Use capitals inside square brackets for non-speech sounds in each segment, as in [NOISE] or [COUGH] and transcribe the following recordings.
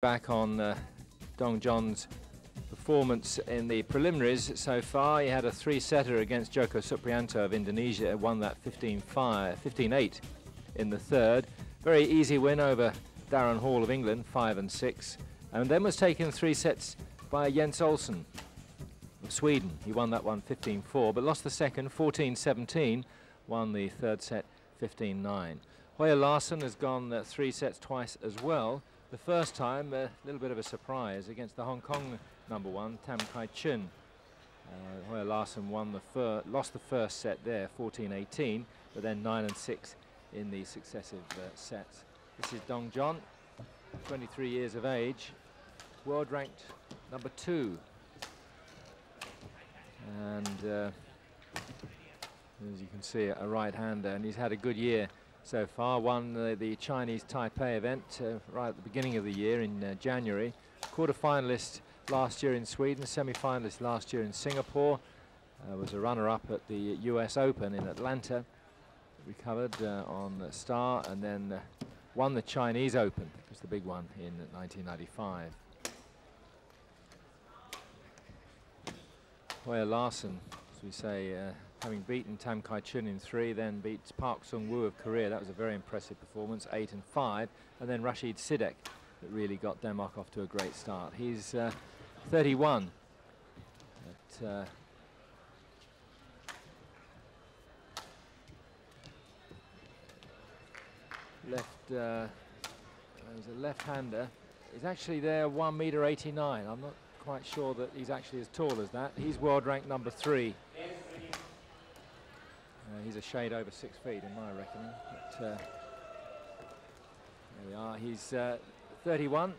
back on uh, Dong Jiong's performance in the preliminaries so far. He had a three-setter against Joko Suprianto of Indonesia, won that 15-5, 15-8, in the third. Very easy win over Darren Hall of England, 5 and 6, and then was taken three sets by Jens Olsson of Sweden. He won that one 15-4, but lost the second 14-17, won the third set 15-9. Høyer Larsen has gone uh, three sets twice as well. The first time, a little bit of a surprise against the Hong Kong number one, Tam Kai Chin, Uh, Høyer Larsen won the lost the first set there, 14-18, but then 9 and 6 in the successive uh, sets. This is Dong Jiong, 23 years of age, world ranked number two. And uh, as you can see, a right-hander, and he's had a good year so far. Won the Chinese Taipei event uh, right at the beginning of the year in uh, January. Quarter-finalist last year in Sweden, semi-finalist last year in Singapore. Uh, was a runner-up at the US Open in Atlanta. Recovered uh, on the Star and then uh, won the Chinese Open, which was the big one in 1995. Høyer Larsen, as we say, having beaten Tam Kai Chun in three, then beats Park Sung Woo of Korea. That was a very impressive performance, eight and five. And then Rashid Sidek that really got Denmark off to a great start. He's uh, 31. But, uh, left, uh, he's a left-hander. He's actually there, one meter 89. I'm not quite sure that he's actually as tall as that. He's world ranked number three. Uh, he's a shade over six feet in my reckoning. But, uh, there we are. He's uh, 31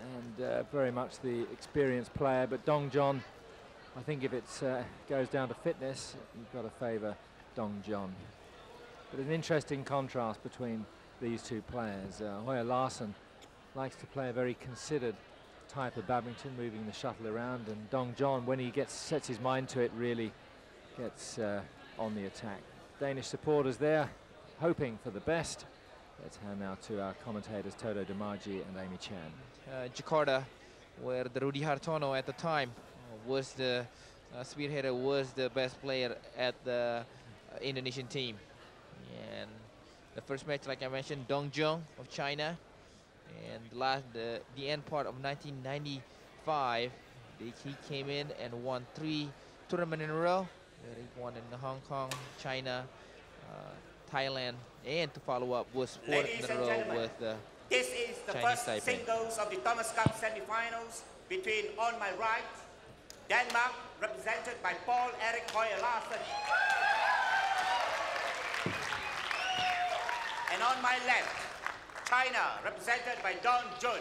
and uh, very much the experienced player. But Dong Jiong, I think if it uh, goes down to fitness, you've got to favour Dong Jiong. But an interesting contrast between these two players. Uh, Høyer Larsen likes to play a very considered type of badminton, moving the shuttle around, and Dong Jiong, when he gets sets his mind to it, really gets uh, on the attack. Danish supporters there hoping for the best. Let's hand now to our commentators Toto Demaji and Amy Chan. Uh, Jakarta, where the Rudy Hartono at the time was the uh, spearheader, was the best player at the uh, Indonesian team. And the first match, like I mentioned, Dong Jiong of China. And the, last, the, the end part of 1995, he came in and won three tournaments in a row they won in Hong Kong, China, uh, Thailand, and to follow up was fourth in a row with the This is the Chinese first Taipei. singles of the Thomas Cup semifinals between on my right, Denmark, represented by Paul Erik Høyer Larsen. and on my left, China, represented by Dong Jiong.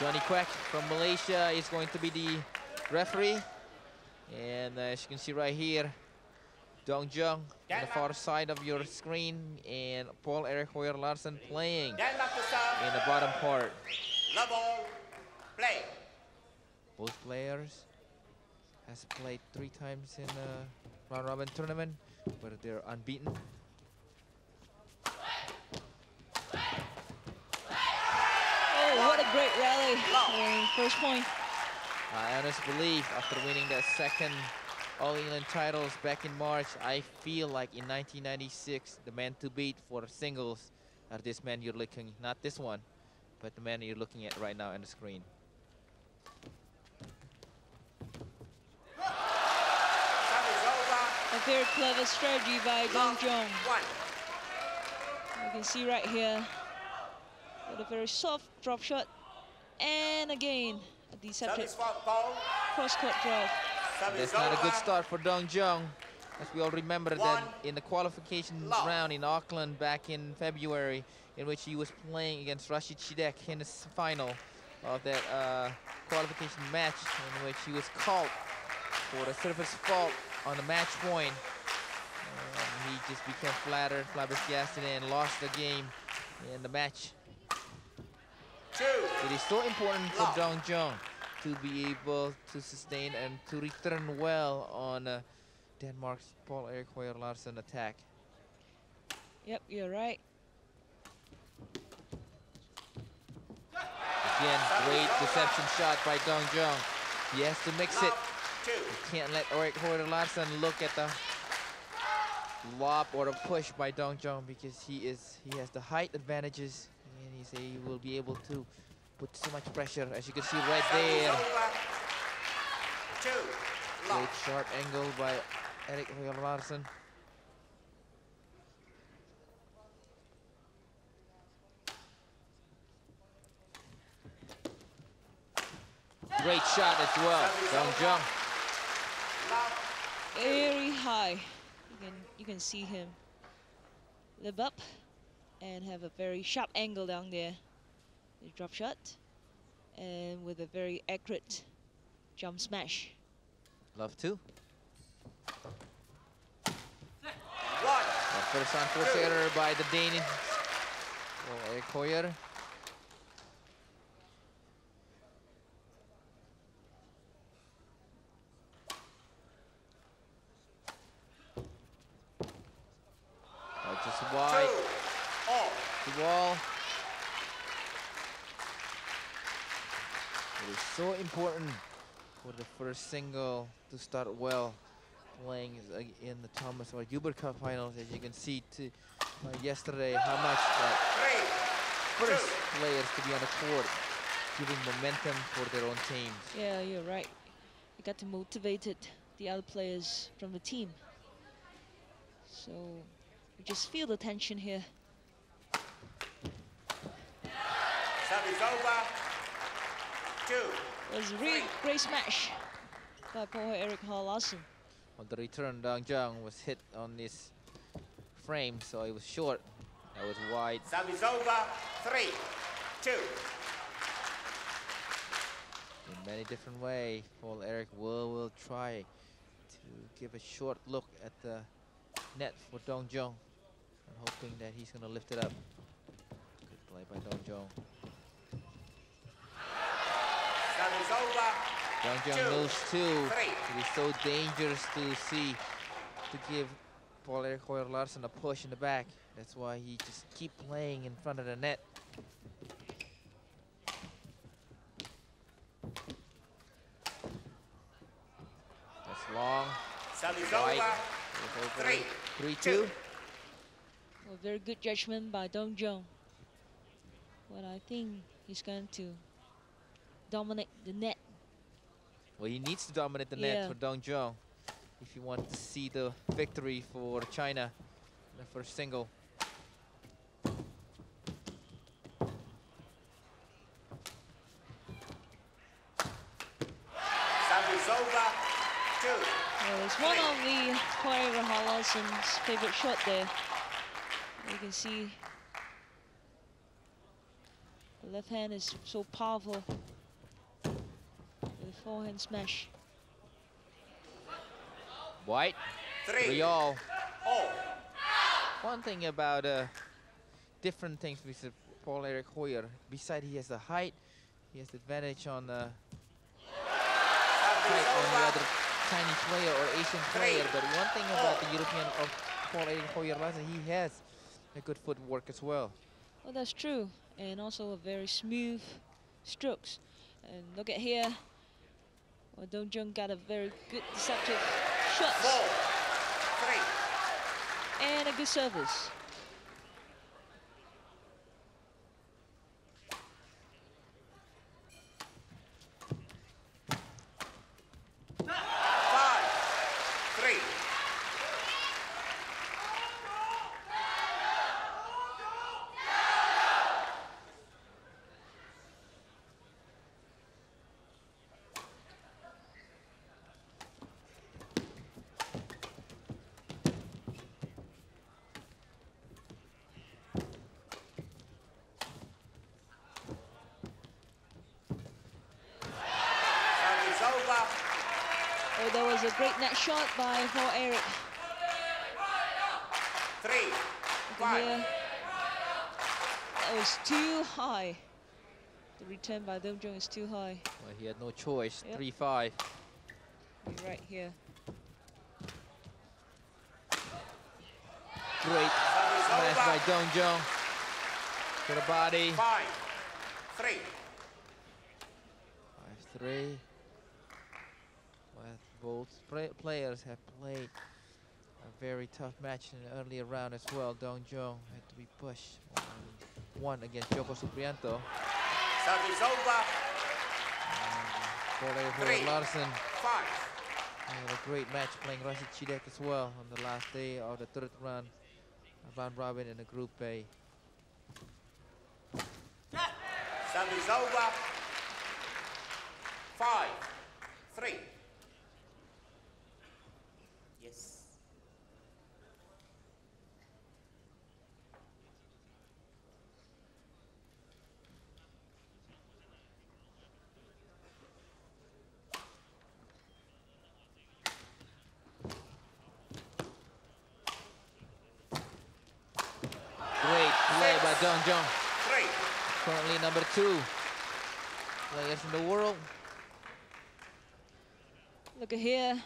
Johnny Quack from Malaysia is going to be the referee. And uh, as you can see right here, Dong Jiong on the far side of your screen and Paul Erik Høyer Larsen playing in the bottom part. Both players has played three times in a round robin tournament, but they're unbeaten. What a great rally. Uh, first point. I honestly believe after winning that second All England titles back in March, I feel like in 1996, the man to beat for singles are this man you're looking, not this one, but the man you're looking at right now on the screen. A very clever strategy by Dong Jiong. You can see right here, with a very soft drop shot. And again, a deceptive cross-court drop. That's not a good start for Dong Jiong. As we all remember that in the qualification round in Auckland back in February, in which he was playing against Rashid Sidek in the final of that uh, qualification match, in which he was called for the service fault on the match point. And he just became flattered, flabbergasted, and lost the game in the match it is so important for Dong Jiong to be able to sustain and to return well on uh, Denmark's Paul Erik Høyer Larsen attack. Yep, you're right. Again, great deception shot by Dong Jiong. He has to mix it. He can't let Erik Høyer Larsen look at the lob or the push by Dong Jiong because he is he has the height advantages and he's, he will be able to put so much pressure as you can see right there. Great sharp angle by Erik Høyer Larsen. Great shot as well, Dong Jiong. Very high. You can you can see him live up and have a very sharp angle down there. The drop shot and with a very accurate jump smash. Love to. First unforced error by the Dane. Oh, Erik Høyer. wide. Wall. It is so important for the first single to start well playing in the Thomas or Uber Cup finals as you can see to, uh, yesterday how much first players to be on the court giving momentum for their own teams. Yeah, you're right. You got to motivate the other players from the team. So you just feel the tension here. Service over. Two. It was a really great smash by Paul Erik Høyer Larsen. On the return, Dong Jiong was hit on this frame, so it was short. That was wide. Service over. Three. Two. In many different ways, Poul-Erik will, will try to give a short look at the net for Dong Jiong hoping that he's going to lift it up. Good play by Dong Jiong. Dong Jiong knows too. It is so dangerous to see, to give Paul Erik Høyer Larsen a push in the back. That's why he just keep playing in front of the net. That's long. Three. Three, two. A very good judgment by Dong Jiong. But I think he's going to dominate the net. Well, he needs to dominate the yeah. net for Dong Jiong if you want to see the victory for China in the first single. Well, it's one of the Poirier Larsen's favorite shot there. You can see the left hand is so powerful with forehand smash. White, three, three all. Oh. One thing about uh, different things with Paul Eric Høyer, besides he has the height, he has the advantage on the height on the other Chinese player or Asian player. But one thing about the European of Paul Eric Høyer, he has a good footwork as well. Well, that's true. And also a very smooth strokes. And look at here. Well, Dong Jiong got a very good deceptive shot. And a good service. Was a great net shot by Poul-Erik. Three. Five. Here. Uh, that was too high. The return by Dong Jiong is too high. Well, he had no choice. Yep. Three five. Right here. Great smash by Dong Jiong. To the body. Five. Three. three. Both players have played a very tough match in the earlier round as well. Dong Jiong had to be pushed one against Joko Suprianto. Service over. Paul Larsen. Five. Had a great match playing Rashid Sidek as well on the last day of the third round, round robin in the Group A. Service over. Five, three. Yes. Great play by Dong Jiong. Three. Currently number two players in the world. Look at here.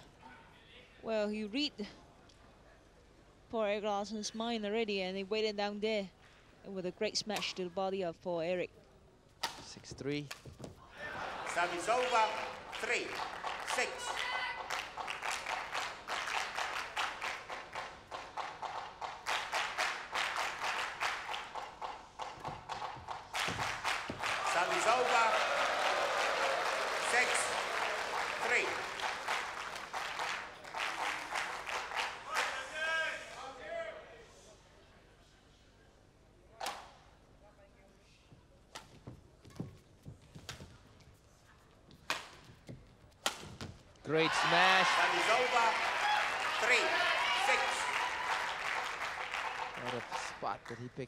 Well, you read poor Eric Larsen's mind already and he waited down there with a great smash to the body of Poul-Erik. 6-3. Service over. 3, 6.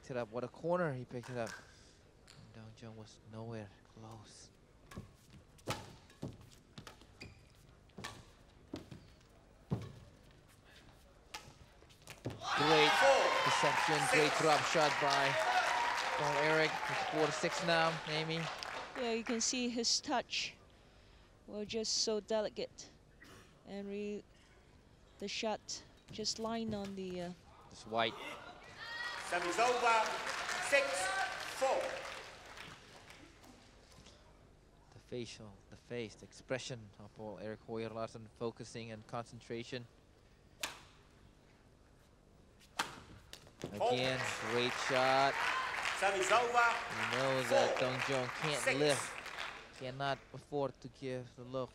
Picked it up. What a corner he picked it up. Dong Jiong was nowhere close. Great deception, great drop shot by Paul Erik. It's 4-6 now, Amy. Yeah, you can see his touch. was just so delicate. And re the shot just lying on the uh, It's white. Service over. Six, four. The facial, the face, the expression of Paul Erik Høyer Larsen focusing and concentration. Again, great shot. Service over. You know that Dong Jiong can't six. lift, cannot afford to give the look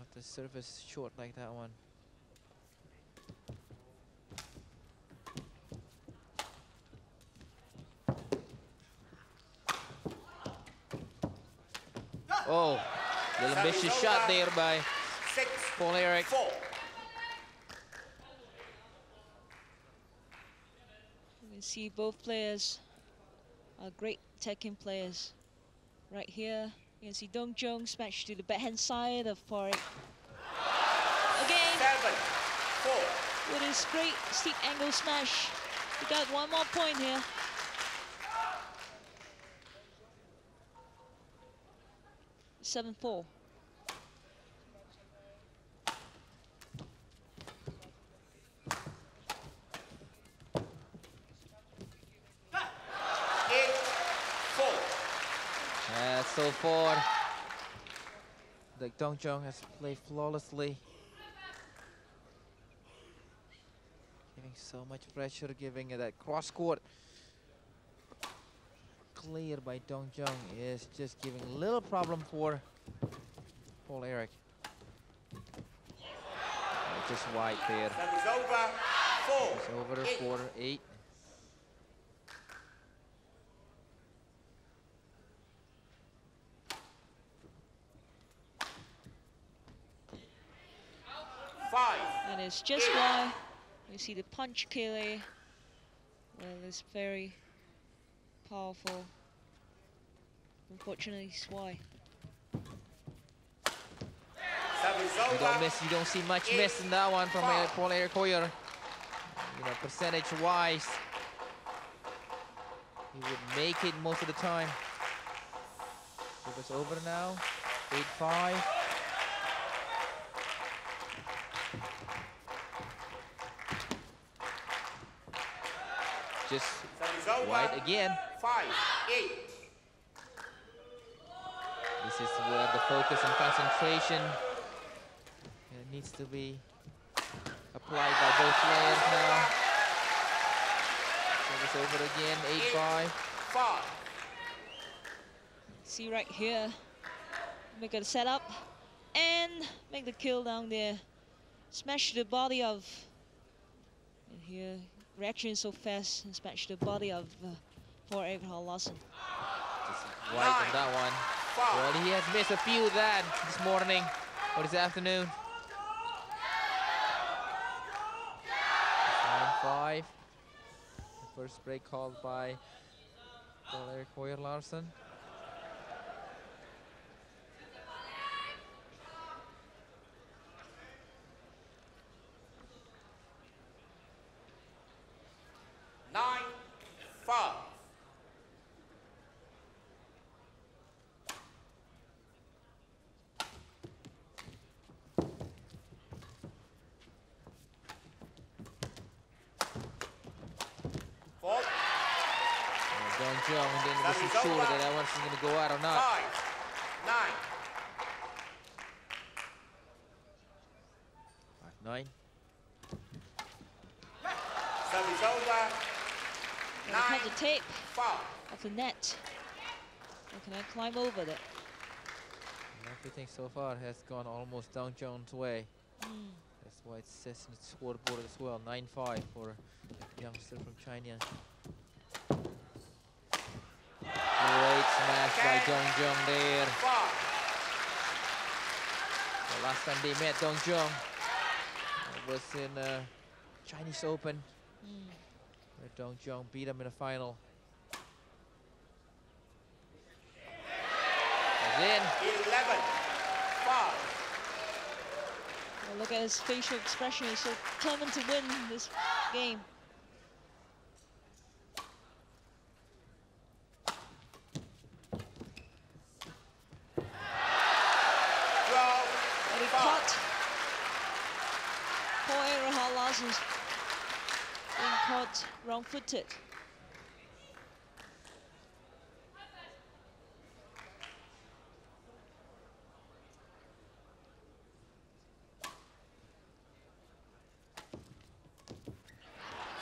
of the service short like that one. Oh, little Service ambitious shot over. there by Six, Poul-Erik. four. You can see both players are great attacking players. Right here, you can see Dong Jiong smash to the backhand side of Poul-Erik. Again, Seven, four. with his great steep angle smash. He got one more point here. Seven four. Eight. Uh, so far, the Dong Jiong has played flawlessly. Giving so much pressure, giving it that cross court clear by Dong Jiong is just giving a little problem for Poul-Erik. Uh, Just white there. Service over. Four. It's over eight. for eight. Five. And it's just why you see the punch Kele. Well, it's very powerful. Unfortunately, it's why. You don't miss. You don't see much miss in that one from uh, Paul Erik Høyer. You know, percentage-wise, he would make it most of the time. So it's over now. Eight-five. Just Service white again. Five, eight. The this is where the focus and concentration needs to be applied by both players now. Service over again, 8-5. Five. See right here, make a setup and make the kill down there. Smash the body of, and here, reaction is so fast, and smash the body of uh, poor Eric Høyer Larsen. Just white on that one. Well, he has missed a few of that this morning or this afternoon. Nine five. The first break called by Eric Høyer Larsen. Nine. Five. Four. Uh, Dong Jiong didn't That wasn't is sure over. that that one's going to go out or not. Five. Nine. Five, nine. Service over. Gonna cut Nine. the tape Five. of the net. And can I climb over that? And Everything so far has gone almost Dong Jiong's way. Mm. That's why it says in the scoreboard as well. 9-5 for the youngster from China. Great smash by Okay. Dong Jiong there. Five. The last time they met Dong Jiong was in uh, Chinese Open Mm. where Dong Jiong beat him in the final. That's in. Eleven. Five. Well, look at his facial expression. He's so determined to win this game. Twelve. But he Five. caught poor Eric Høyer Larsen's being wrong-footed.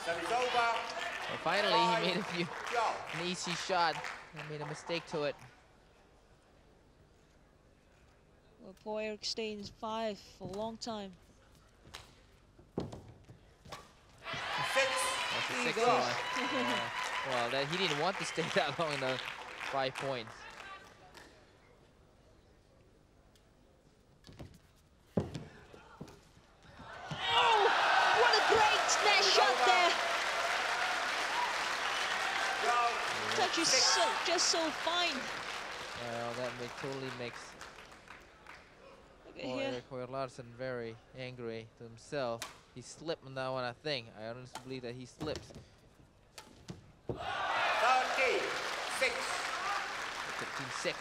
Service over. But finally, he made a few an easy shot and made a mistake to it. Well, Poul-Erik stayed five for a long time. Six. That's a There you six go. one. Yeah. Well, that he didn't want to stay [LAUGHS] that long in the five points. Oh, what a great net shot there! Touch is so, just so fine. Well, that make, totally makes Look at. Eric Høyer Larsen very angry to himself. He slipped on that one, I think. I honestly believe that he slipped. Thirteen. Six. 15-6. Uh,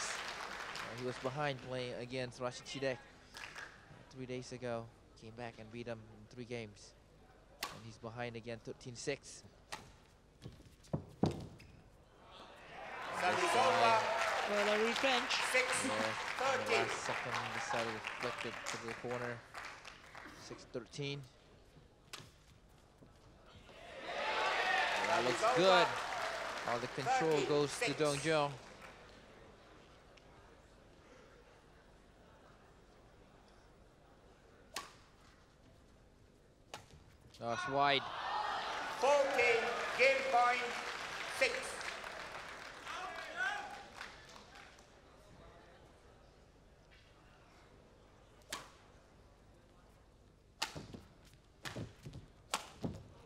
he was behind playing against Rashid Sidek three days ago. Came back and beat him in three games. And he's behind again, 13-6. Service This Well, a revenge. Six. yeah, in the Thirteen. last second decided to flip it to the corner. 6-13. That looks good. All the control goes to. Dong Jiong. That's wide. Fourteen. Game point. Six.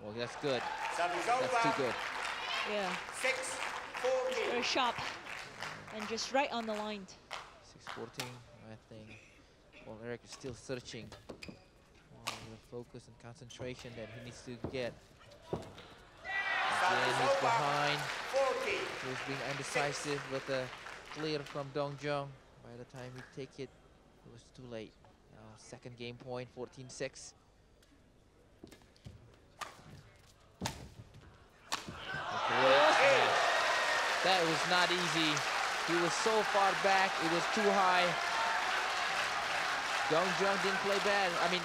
Well, that's good. Service over. That's too good. Yeah, Six. very Fourteen. sharp. And just right on the line. 6-14, I think. Well, Eric is still searching on the focus and concentration that he needs to get. Again, he's over. behind. Fourteen. He was being undecisive with a clear from Dong Jiong. By the time he take it, it was too late. Now, second game point, 14-6. A great smash. That was not easy He was so far back, it was too high. Dong Jiong didn't play bad. I mean,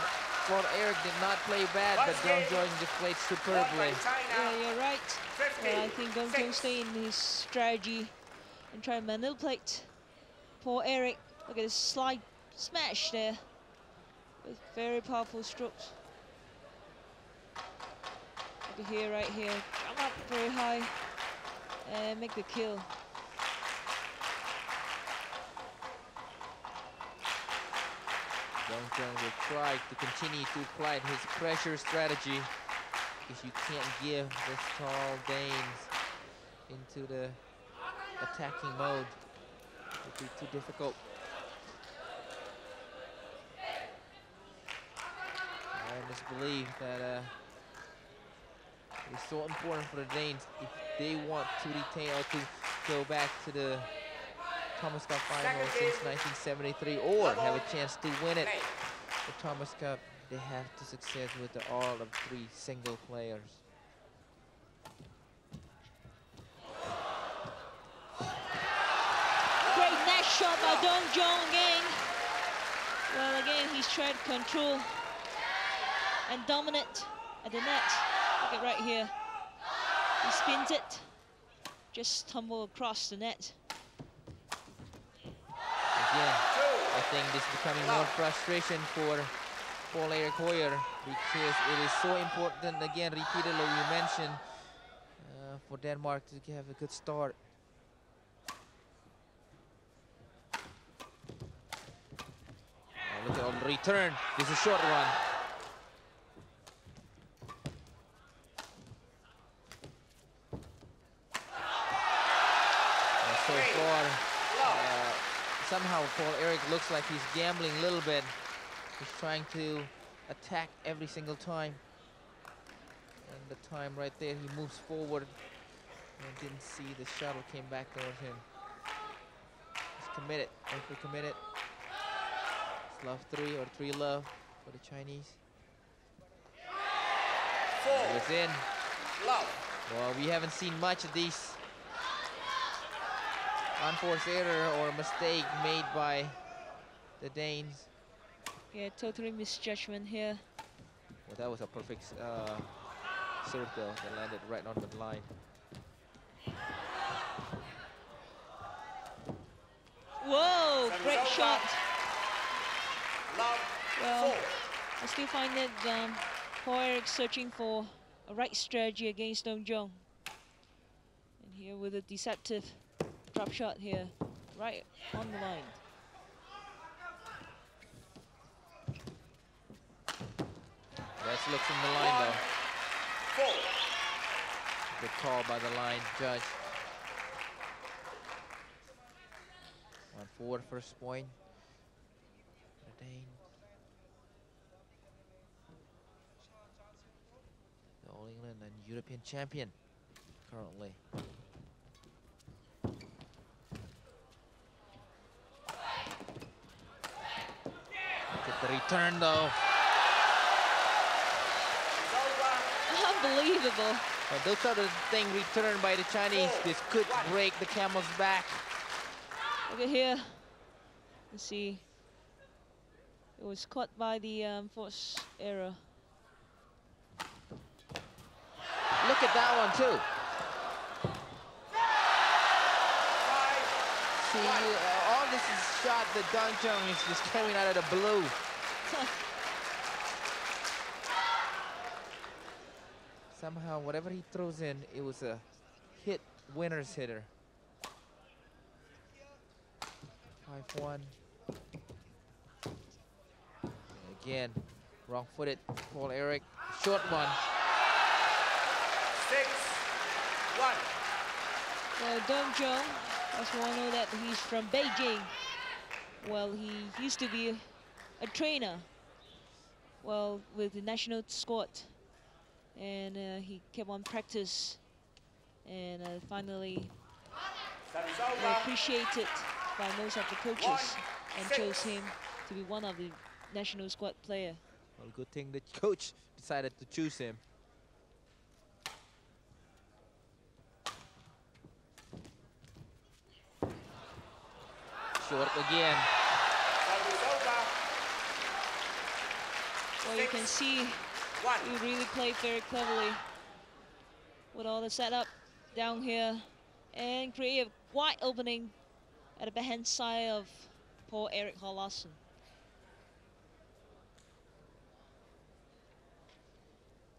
Paul Eric did not play bad, but Dong Jiong just played superbly. Yeah, you're right. Well, I think Dong Jiong stayed in his strategy and try to manipulate Poul-Erik. Look at his slide smash there with very powerful strokes. Look at here, right here. Jump up very high and make the kill. Dong Jiong will try to continue to apply his pressure strategy because you can't give this tall Danes into the attacking mode. It would be too difficult. I just believe that uh, it's so important for the Danes if they want to retain or to go back to the Thomas Cup final since 1973 or have a chance to win it. The Thomas Cup, they have to success with the all of three single players. Great net shot by Dong Jiong again. Well, again, he's trying to control and dominate at the net. Right here. He spins it, just tumble across the net. Again, I think this is becoming more frustration for Paul Eric Høyer because it is so important, again, repeatedly you mentioned, uh, for Denmark to have a good start. Look at on return. This is a short run. Uh, so far, uh, somehow Poul-Erik looks like he's gambling a little bit. He's trying to attack every single time. And the time right there, he moves forward and didn't see the shuttle came back towards him. He's committed, Eiffel committed. It's love three or three love for the Chinese. It was in. Love. Well, we haven't seen much of these unforced error or mistake made by the Danes. Yeah, totally misjudgment here. Well, that was a perfect uh, serve though that landed right on the line. Whoa, Service great shot. Well, I still find that um, Poul-Erik searching for a right strategy against Dong Jiong. And here with a deceptive drop shot here, right on the line. Let's look from the line though. Four. Good call by the line judge. One forward first point. Dane. The All England and European champion currently. Look at the return though. It's over. Unbelievable. But those are the things returned by the Chinese. This could break the camel's back. Look at here. Let's see. It was caught by the um, force error. Look at that one too. See, uh, all this is shot that Dong Jiong is just coming out of the blue. [LAUGHS] Somehow, whatever he throws in, it was a hit, winner's hitter. 5-1. Again, wrong-footed, Poul-Erik, short one. Six. One. Well, Dong Jiong, as we all know that he's from Beijing. Well, he used to be a trainer, well, with the national squad. And uh, he kept on practice. And uh, finally, Service they over. appreciated by most of the coaches One, and six. chose him to be one of the national squad player. Well, good thing the coach decided to choose him. Short again. Service. Well, you can see One. he really played very cleverly with all the setup down here and create a wide opening at the backhand side of poor Eric Høyer Larsen.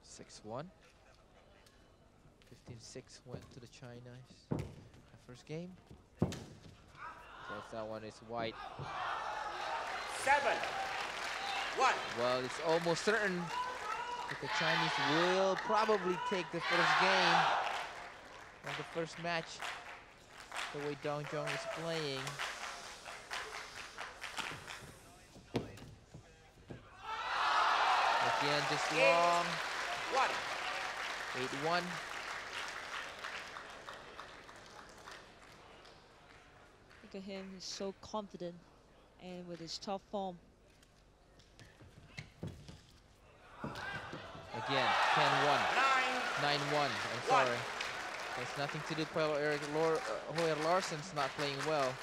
Six one. 15-6 went to the Chinese. The first game. So that one is white. Seven. One. Well, it's almost certain that the Chinese will probably take the first game of the first match. The way Dong Jiong is playing. Again, just long. 8-1. Look at him, he's so confident and with his top form. Again, 10-1. Nine. 9-1. I'm One. sorry. Has nothing to do with Eric Lor uh, Høyer Larsen's not playing well.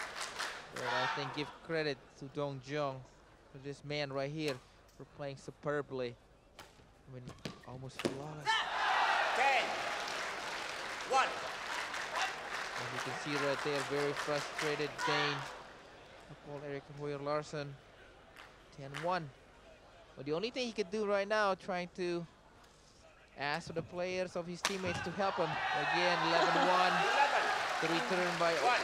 But I think give credit to Dong Jiong, for this man right here, for playing superbly. I mean, almost flawless. Ten. One. As you can see right there, very frustrated Dane. Paul Eric Høyer Larsen, 10-1. But the only thing he could do right now, trying to ask for the players of his teammates to help him. Again, 11-1. Eleven. The return by One.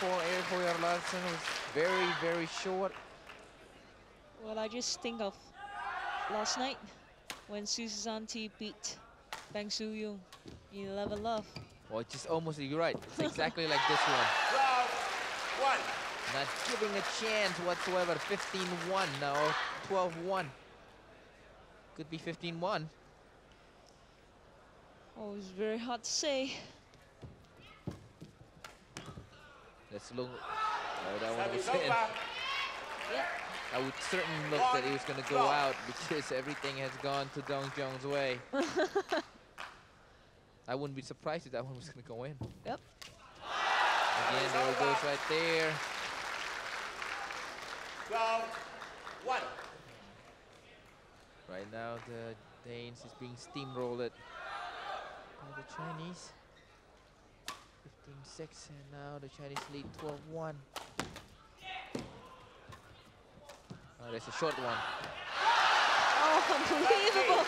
Paul Eric Høyer Larsen was very, very short. Well, I just think of last night when Susanti beat Bang Soo-hyun in 11 love. Well, it's just almost, you're right. It's [LAUGHS] exactly like this one. Twelve. One. Not giving a chance whatsoever. 15-1 now, 12-1. Could be 15-1. Oh, it's very hard to say. Let's look. Oh, that one was Service in. over. I would certainly look that he was going to go out because everything has gone to Dong Jiong's way. [LAUGHS] I wouldn't be surprised if that one was going to go in. Yep. Again, there it goes right there. Twelve. One. Right now, the Danes is being steamrolled by the Chinese. 15-6, and now the Chinese lead 12-1. Oh, that's a short one. Oh, unbelievable.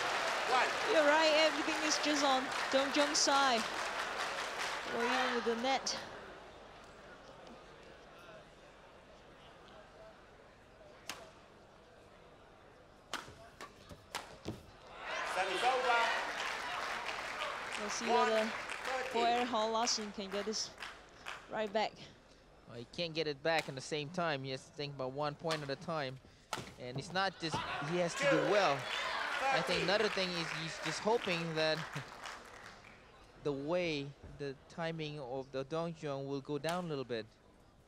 One. You're right, everything is just on Dong Jiong's side. Or even with the net. Service over. Let's see One. whether Paul Thirty. Høyer Larsen can get this right back. Well, he can't get it back in the same time. He has to think about one point at a time. And it's not just he has to do well. I think another thing is he's just hoping that [LAUGHS] the way, the timing of the Dong Jiong will go down a little bit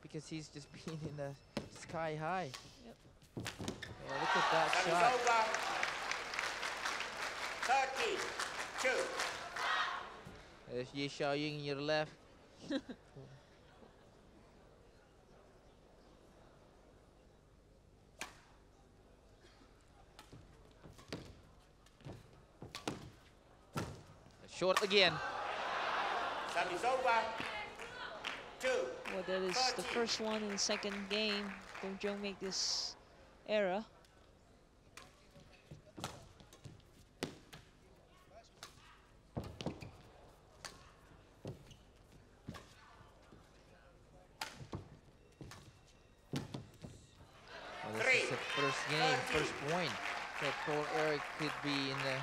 because he's just [LAUGHS] been in the sky high. Yep. Yeah, look at that Service shot. over. Thirty. Two. There's Ye Zhaoying in your left. [LAUGHS] Short again. Service over. Two. Well, that is the first one in the second game. Dong Jiong make this error. Well, this Three. is the first game, Thirty. first point that Paul Eric could be in the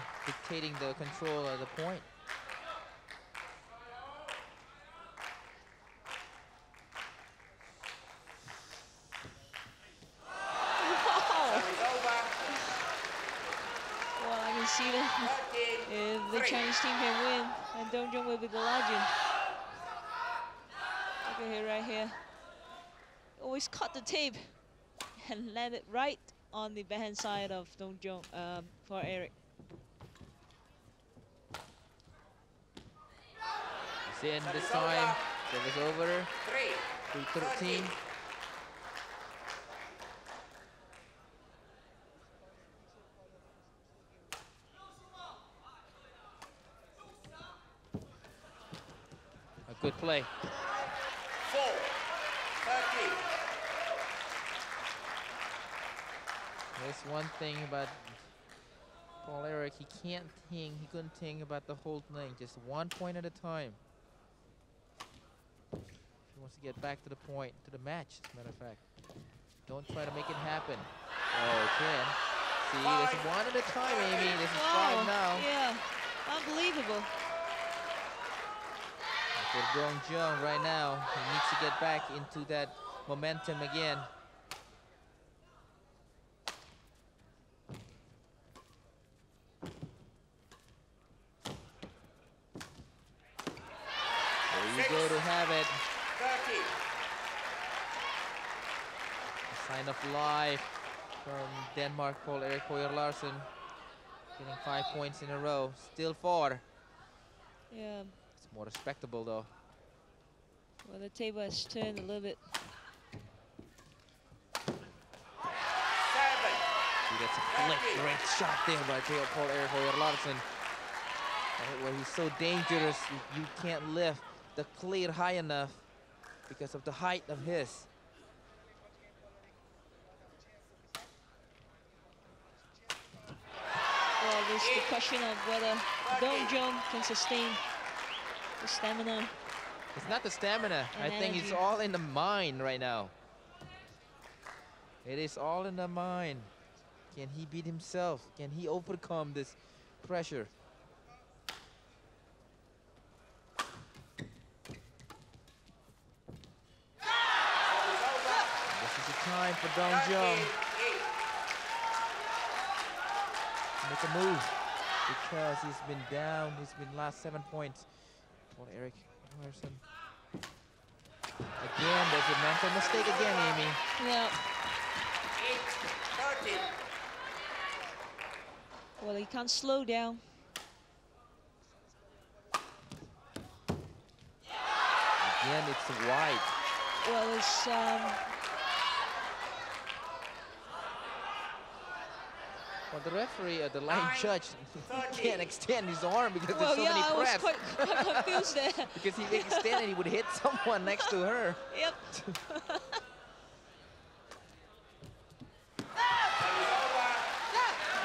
dictating the control of the point. Wow! Service over. Well, I can see that if the Chinese team can win, and Dong Jiong will be the legend. Look at here, right here. Always cut the tape and land it right on the backhand side of Dong Jiong um, for Eric. That's this time. it was over. 3 13. A good play. There's one thing about Poul-Erik, he can't think, he couldn't think about the whole thing, just one point at a time. He wants to get back to the point, to the match, as a matter of fact. Don't try to make it happen. Oh, it can. See, there's one at a time, Amy. This is five now. Yeah, unbelievable. For Dong Jiong right now, he needs to get back into that momentum again. There you go to have it. 13. A sign of life from Denmark, Poul-Erik Høyer Larsen. Getting five points in a row. Still four. Yeah, It's more respectable though. well, the table has turned a little bit. Seven. See, that's a flick. Great shot there by Paul- Poul-Erik Høyer Larsen. Uh, right, where he's so dangerous, you, you can't lift the clear high enough because of the height of his. There's the question of whether Dong Jiong can sustain the stamina. It's not the stamina. I think it's all in the mind right now. It is all in the mind. Can he beat himself? Can he overcome this pressure? This is the time for Dong Jiong make a move because he's been down. He's been last seven points. Paul Eric Larson. Again, there's a mental mistake again, Amy. Yeah, well, he can't slow down. Again, it's wide. Well, it's um, Well, the referee, uh, the line Nine, judge, [LAUGHS] can't extend his arm because well, there's so yeah, many I was quite, quite [LAUGHS] confused there. because he extended, he would hit someone next to her. Yep. [LAUGHS]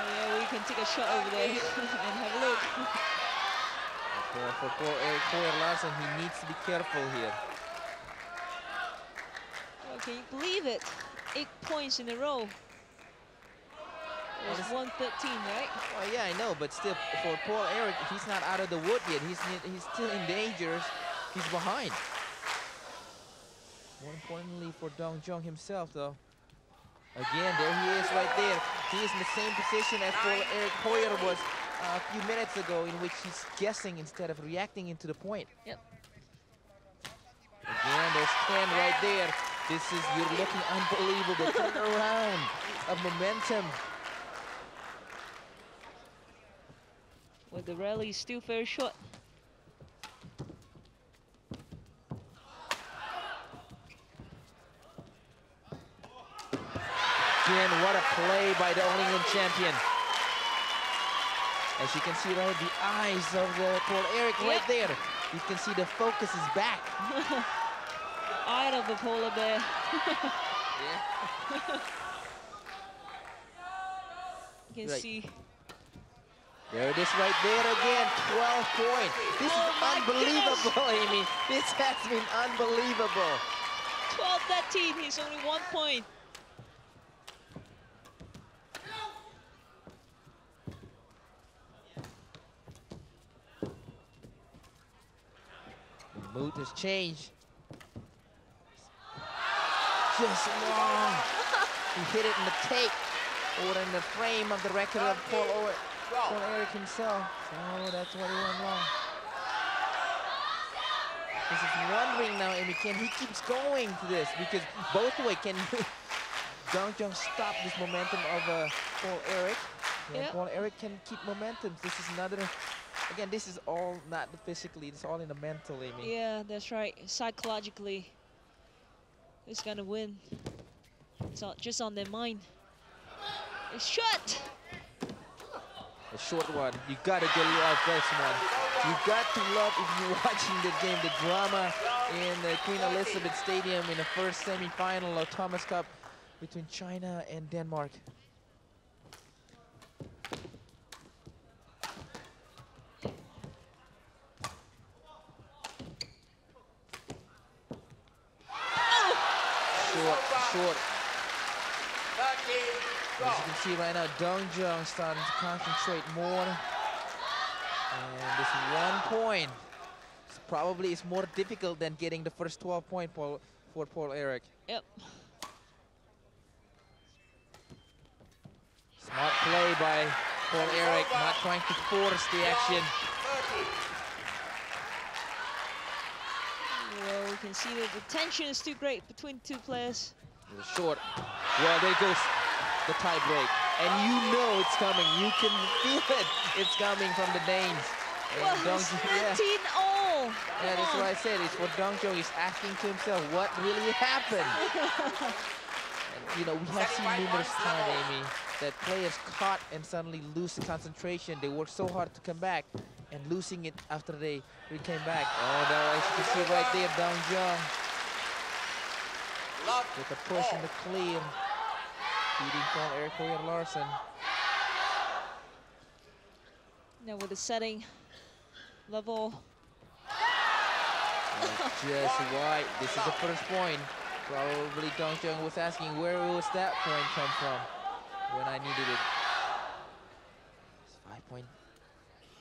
Yeah, we can take a shot over there and have a look. For, for Høyer Larsen, he needs to be careful here. Well, can you believe it? Eight points in a row. It was 113, right? Well, yeah, I know, but still, for Paul Eric, he's not out of the wood yet. He's he's still in danger. He's behind. More importantly for Dong Jiong himself, though. Again, there he is right there. He is in the same position as Paul Eric Hoyer was a few minutes ago, in which he's guessing instead of reacting into the point. Yep. Again, there's 10 right there. This is, you're looking unbelievable. [LAUGHS] Turn around of momentum. Well, the rally is still very short. Again, what a play by the All England champion. As you can see right, the eyes of the Paul Eric right there. You can see the focus is back. [LAUGHS] Eye of the polar bear. [LAUGHS] [LAUGHS] You can Right. see. There it is right there again, 12 points. This Oh is unbelievable, Amy. This has been unbelievable. 12 13. He's only one point. The mood has changed. Just long. he hit it in the tape or in the frame of the record of Paul, Owe- Paul Eric himself. So that's what he went wrong. This is wondering now, Amy, can he keeps going to this? Because both way, can Dong [LAUGHS] Jung stop this momentum of uh, Paul Eric? Yep. Poul-Erik can keep momentum. This is another, again, this is all not physically, it's all in the mental, Amy. Yeah, that's right. Psychologically, who's gonna win? It's not just on their mind. It's shot. A short one. You gotta get it off this one. You got to love if you're [LAUGHS] watching the game, the drama in the Queen Elizabeth Stadium in the first semi-final of Thomas Cup between China and Denmark. Short, short. 13, As you can see right now, Dong Jiong starting to concentrate more. And this one point is probably is more difficult than getting the first 12 point Paul, for Poul-Erik. Yep. Smart play by Paul Eric, not trying to force the action. Well, we can see that the tension is too great between two players. It's short. Well, there goes the tie break. And you know it's coming. You can feel it. It's coming from the Danes. Well, Dong it's Jung- yeah. 13 all. Yeah, that's what I said. It's what Dong Jiong is asking to himself. What really happened? [LAUGHS] and, you know, we have seen numerous times, Amy, that players caught and suddenly lose the concentration. They work so hard to come back and losing it after they we came back. Oh, now as you can see right there, Dong Love with a push and the clear. Beating Poul-Erik Høyer Larsen. Now with the setting level. Just right. This is the first point. Probably Dong Jiong was asking where was that point come from when I needed it. It's five point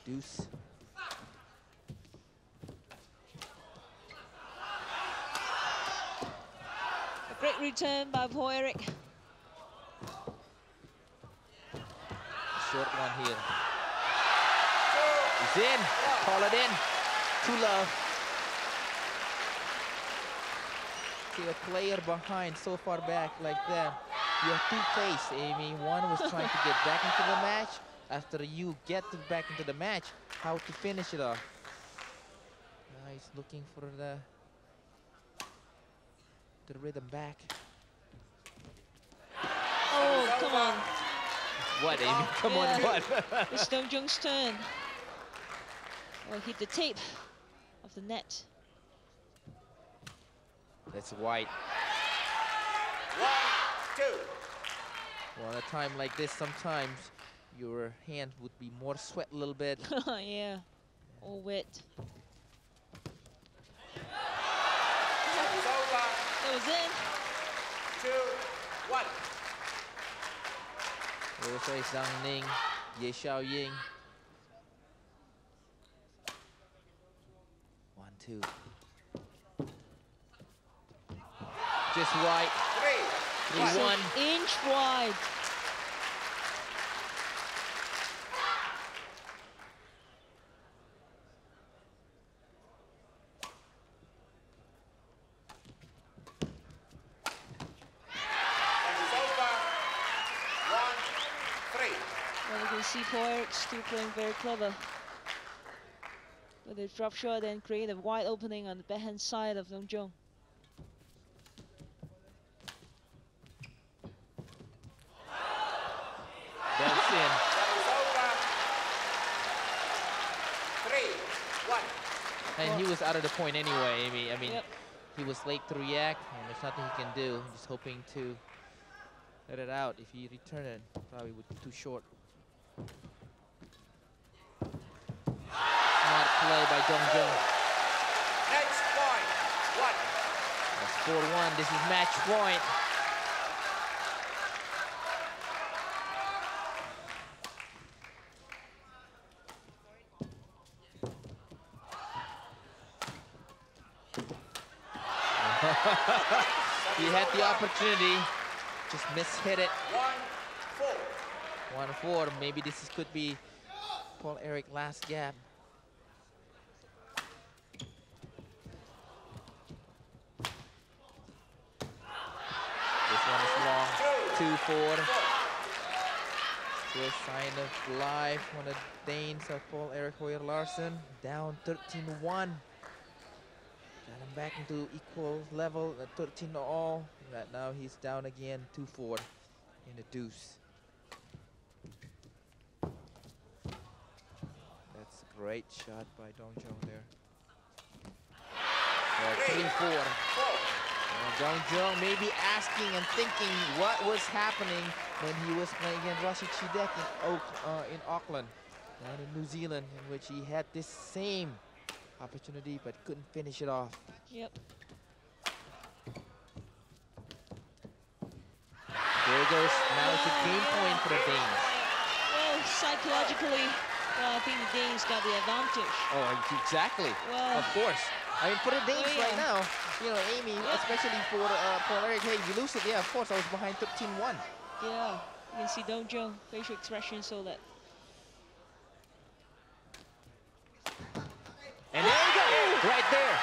deuce. A great return by Paul Short one here. It's in. Call it in. Two love. See a player behind so far back like that. You have two faced, Amy. One was trying to get back into the match. After you get back into the match, how to finish it off. Now he's looking for the the rhythm back. Oh, come on. What, oh, [LAUGHS] Amy? Come on, Yeah. what? [LAUGHS] It's Dong Jiong's turn. Oh, hit the tape of the net. That's white. one, two. Well, at a time like this, sometimes your hand would be more sweat a little bit. [LAUGHS] Oh, yeah. All wet. It's. That was in. Two, one. There's a Zhang Ning, Ye Zhaoying. One, two. Just white, Three, three, one. inch wide. and it's over. One, three. Well, you can see Paul Eric still playing very clever. With his drop shot and create a wide opening on the backhand side of Dong Jiong. That's in. That is over. Three, one. And he was out of the point anyway, Amy. I mean, Yep. he was late to react, and there's nothing he can do. Just hoping to let it out. If he returned it, probably would be too short. Smart play by Dong Jiong. Next point. One. That's 4-1. This is match point. [LAUGHS] he had the opportunity, just mishit it. One, four. One four. Maybe this is, could be Poul-Erik last gap. This one is long. Four. Still sign of life on the Danes of Poul-Erik Høyer Larsen. Down 13-1. Got him back into equal level at 13 all. Right now he's down again 2-4 in the deuce. That's a Great shot by Dong Jiong there. Uh, 3-4. Uh, Dong Jiong maybe asking and thinking what was happening when he was playing against Rashid Sidek in, Oak, uh, in Auckland, down in New Zealand, in which he had this same opportunity but couldn't finish it off. Yep. There goes. Now it's a game point for the Danes. Well, psychologically, well, I think the Danes got the advantage. Oh, exactly. Well- of course. I mean, for the Danes Oh, right now, you know, Amy, especially for uh, Poul-Erik, hey, you lose it. Yeah, of course, I was behind 13-1. Yeah, you can see Dong Jiong facial expression so that And there you go, right there.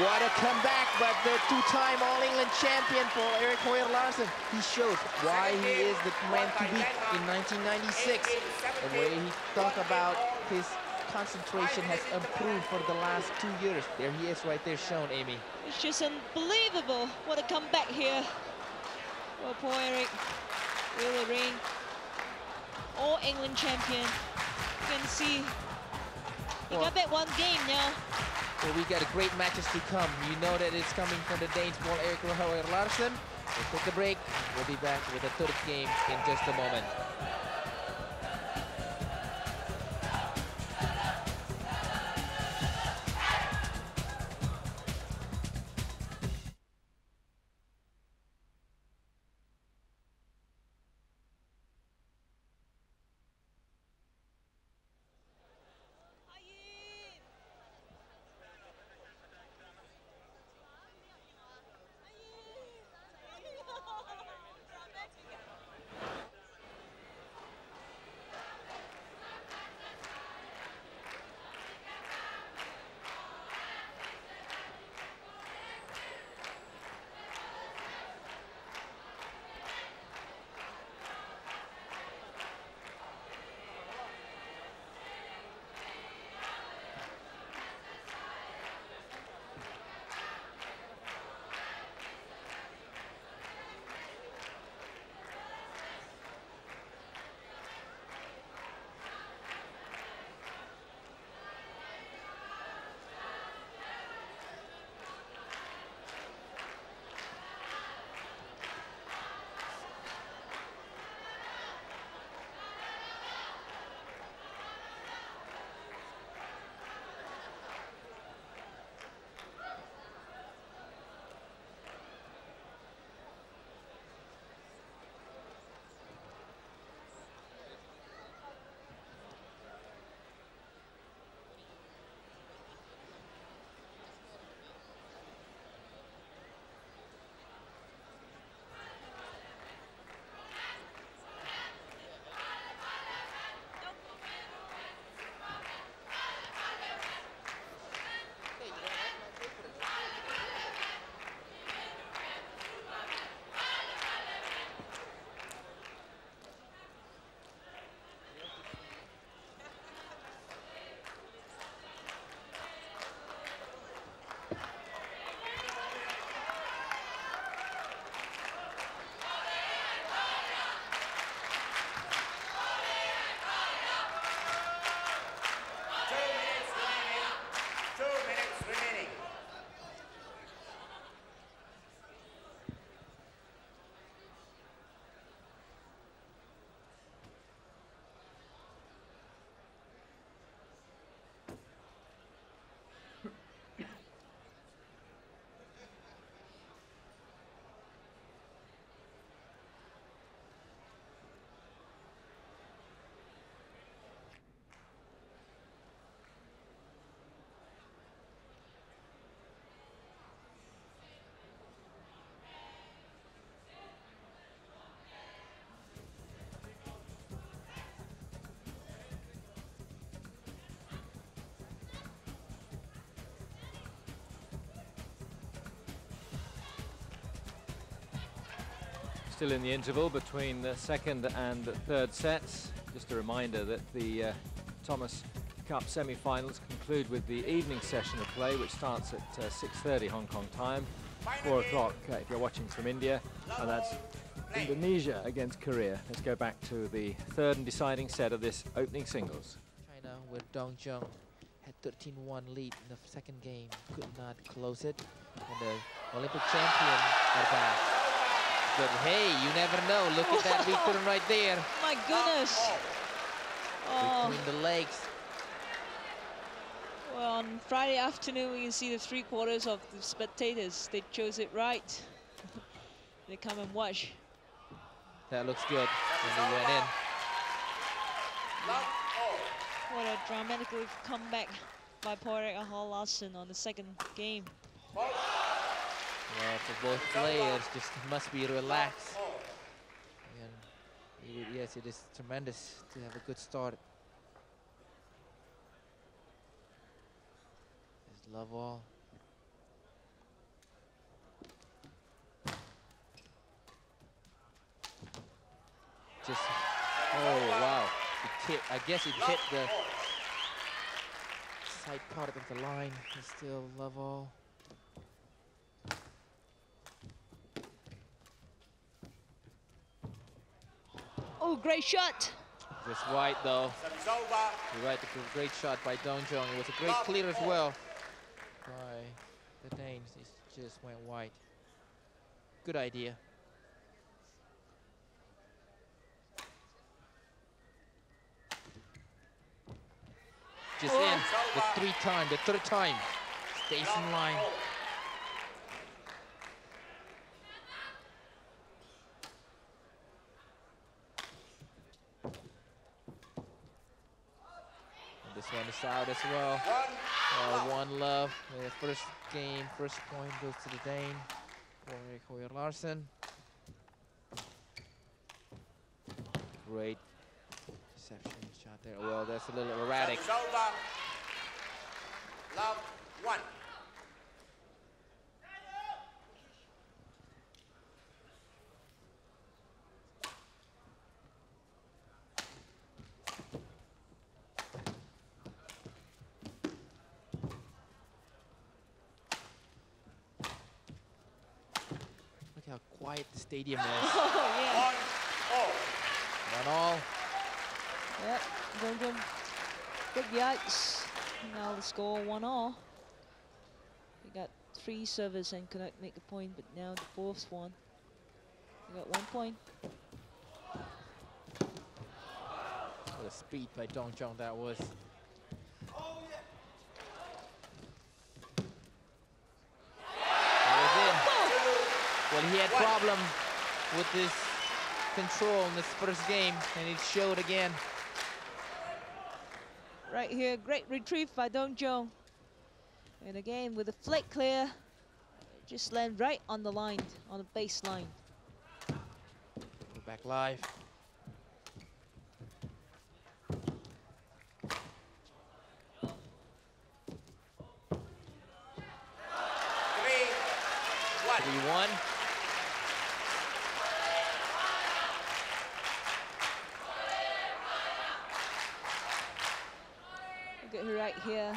What a comeback, but the two-time All-England champion for Eric Høyer Larsen, he shows why he is the man to beat in 1996. The way he talked about his concentration has improved for the last two years. There he is right there shown, Amy. it's just unbelievable. What a comeback here. Well, Paul Eric will reign all England champion. You can see he Well- got that one game now. Well, we got a great matches to come. You know that it's coming from the Danes, Paul Eric Hoyer Larsen. We'll take a break. We'll be back with the third game in just a moment. Still in the interval between the second and third sets. Just a reminder that the uh, Thomas Cup semi-finals conclude with the evening session of play, which starts at uh, 6.30 Hong Kong time, 4 o'clock uh, if you're watching from India, and that's Indonesia against Korea. Let's go back to the third and deciding set of this opening singles. China where Dong Jiong had 13-1 lead in the second game, could not close it. And the Olympic champion are back. But hey, you never know. Look at that return [LAUGHS] right there. My goodness. Oh, Between the legs. well, on Friday afternoon, we can see the three quarters of the spectators. They chose it right. [LAUGHS] they come and watch. That looks good. And he went in. What a dramatic comeback by Poirier Hall Larson on the second game. For both players, just must be relaxed. And yes, it is tremendous to have a good start. There's love all. Just, oh wow, it hit, I guess it hit the side part of the line. It's still love all. Oh, great shot. Just wide though. You're right, it was a great shot by Dong Jiong. It was a great clear as well by the Danes. It just went wide. Good idea. Just in, the three time, the third time. Stays in line. This one is out as well. One. Uh, one love. The first game, first point goes to the Dane. Høyer Larsen. Great reception shot there. Well, that's a little erratic. Love one. Look how quiet the stadium is. [LAUGHS] Oh, yeah. One all. One all. Yep, Dong Jiong. Big yikes. Now the score one all. We got three servers and could not make a point, but now the fourth one. We got one point. What a speed by Dong Jiong that was. That was in. Well, he had problem with his control in this first game, and it showed again. Right here, great retrieve by Dong Jiong. And again, with a flick clear, just land right on the line, on the baseline. We're back live. Three. One. 3-1. Look at her right here.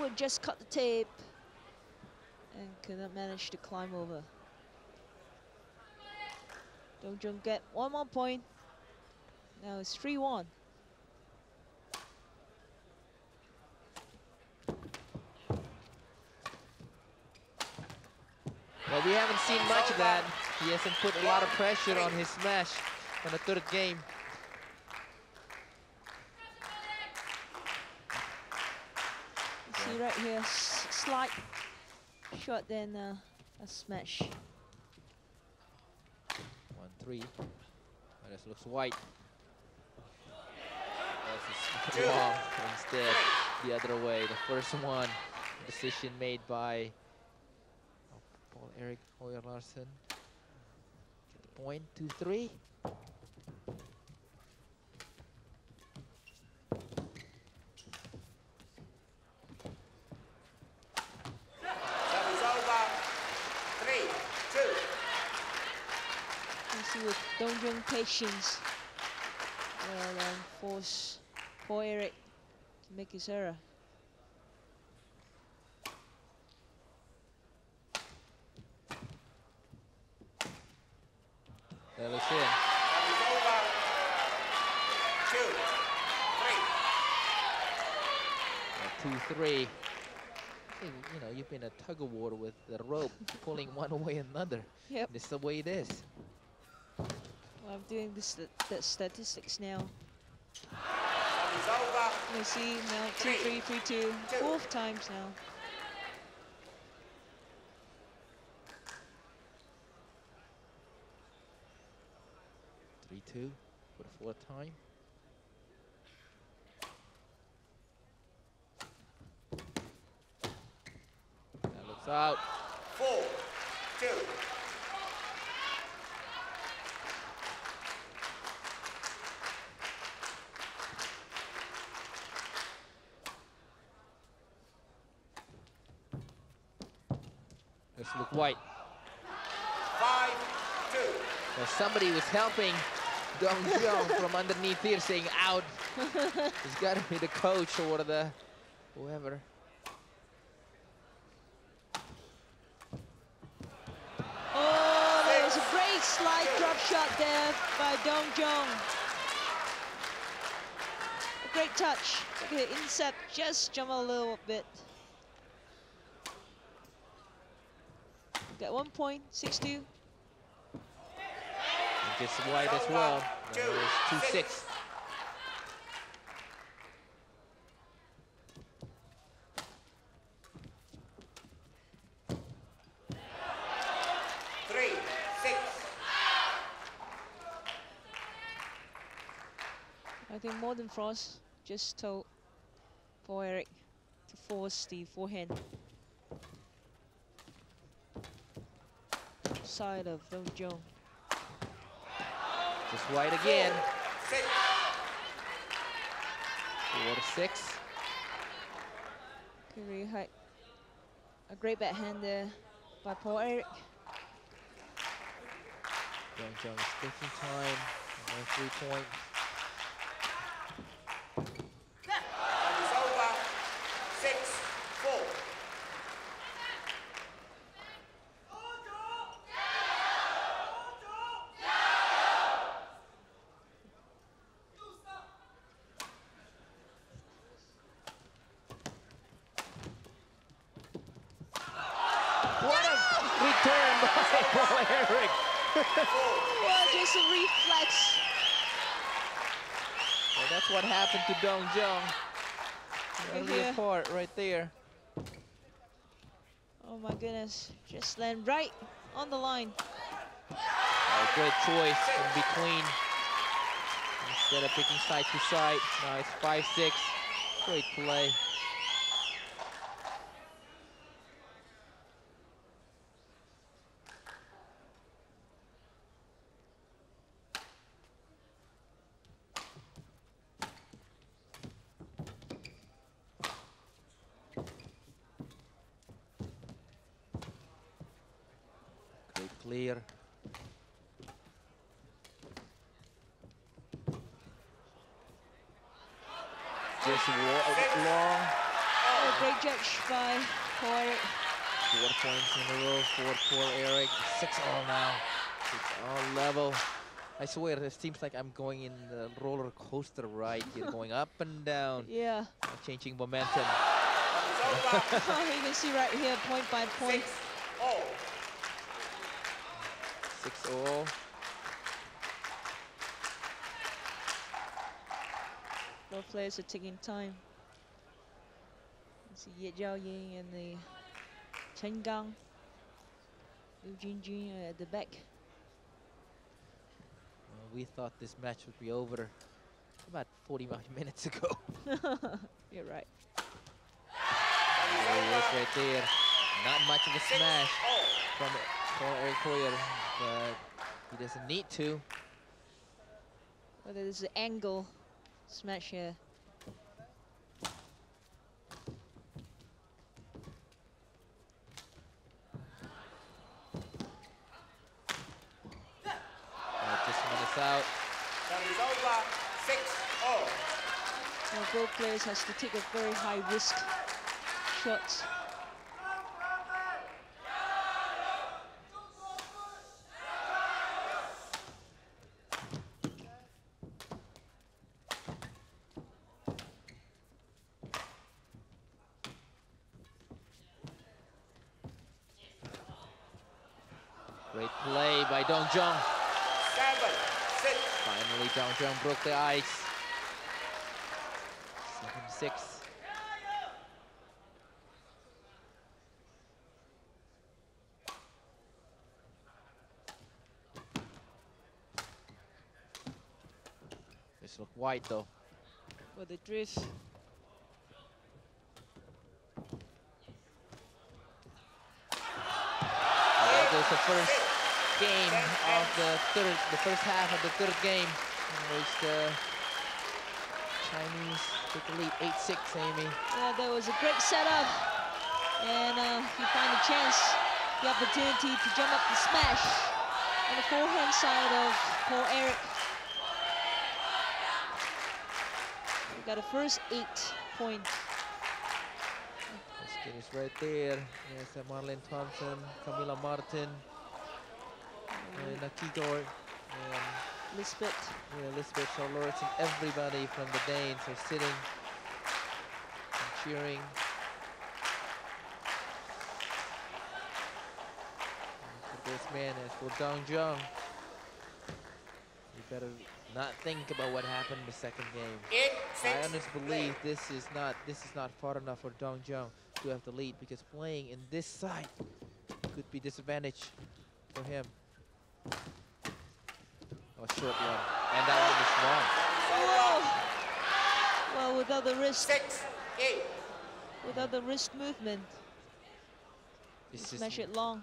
Would just cut the tape and could not manage to climb over. Dong Jiong get one more point. Now it's 3-1. Well, we haven't seen much of that. He hasn't put a lot of pressure on his smash on the third game. See right here, s- slight shot, then uh, a smash. One, three. Oh, this looks white. This. [LAUGHS] Instead, the other way. The first one, decision made by oh, Paul Eric Hoyer Larson. Get the point, two, three. Service over. Three. Two. You see with Dong Jiong patience, well, um, force poor Eric to make his error. That looks in. Service. Two. Three. two-three. You know, you've been a tug of war with the rope, pulling one [LAUGHS] way or another. Yep. This is the way it is. Well, I'm doing this the statistics now. Service over. You see now two, three, three, two, fourth times now. Three-two for the fourth time. That looks out. Four, two. Let's look white. Five, two. Well, somebody was helping Dong Jiong from underneath here saying out. it's got to be the coach or the whoever. Oh, there was a great slide drop shot there by Dong Jiong. A great touch. Look at the incept, just jump a little bit. Got one point, six two. And just wide as well. Two, There's two six. six. Three, six. I think Morten Frost just told for Eric to force the forehand side of Dong Jiong. Just white again. Four to six. Very high. A great backhand there by Poul-Erik. Dong Jiong is taking time. Another three point. Service over. Six, four. What a return by Paul Eric. Well, just a reflex. Well, that's what happened to Dong Jiong. Right Earlier part right there. Oh my goodness. Just land right on the line. A great choice in between. Instead of picking side to side. Now it's 5-6. Great play. Great clear. Just wa- long. Oh, great judge by Poul-Erik. Four points in a row for Paul Eric. Six all now. Six all level. I swear, it seems like I'm going in the roller coaster ride here, going up and down, [LAUGHS] Yeah. uh, changing momentum. Service over. Oh, you can see right here, point by point. Six, all. Six all. Both players are taking time. You see Ye Zhao Ying and the Chen Gang. Liu Junjun are at the back. Well, we thought this match would be over about 45 [LAUGHS] minutes ago. [LAUGHS] You're right. There he is right there. Not much of a smash all. from Poul-Erik Høyer, but he doesn't need to. But there's an angle smash here. always has to take a very high risk shot. Great play by Dong Jiong. Seven, Finally, Dong Jiong broke the ice. 7-6. This look wide though. For the drift. That was the first game of the third, the first half of the third game, in which uh, the Chinese took the lead 8-6, Amy. Yeah, that was a great setup. And uh, he found a chance, the opportunity to jump up the smash on the forehand side of Poul-Erik. We got a first eight point. Basket is right there. Uh, Marlene Thomsen, Camilla Martin, and Nakigor, and Lisbeth. yeah, Elizabeth Charlotte, and everybody from the Danes are sitting and cheering. And this man, is for Dong Jiong, you better not think about what happened in the second game. Eight, I honestly believe this is not this is not far enough for Dong Jiong to have the lead because playing in this side could be disadvantage for him. Oh, short one, and that one is Whoa! Oh, well, without the wrist, Six, eight. without the wrist movement. This is, smash it long.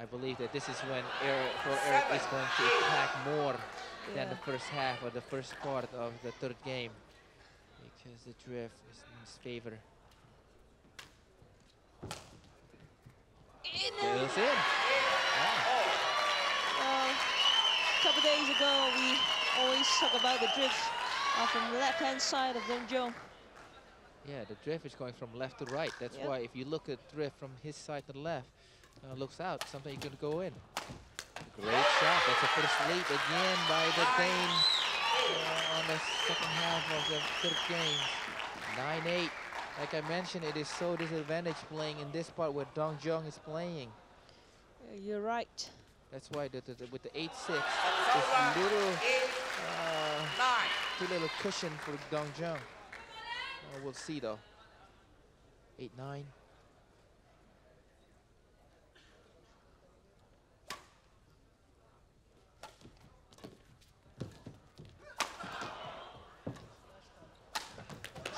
I believe that this is when Eric, for Eric is going to attack more than the first half or the first part of the third game because the drift is in his favor. In Goes in. Yeah. Well, a couple days ago, we always talk about the drift uh, from the left-hand side of Dong Jiong. Yeah, the drift is going from left to right. That's Yep. why if you look at drift from his side to the left, uh, looks out, something you could go in. Great shot. That's a first lead again by the Dane uh, on the second half of the third game. 9-8. Like I mentioned, it is so disadvantaged playing in this part where Dong Jiong is playing. You're right. That's why the, the, the- with the 8-6, Service there's over. little, uh, too little cushion for Dong Jiong. Uh, we'll see though. 8-9.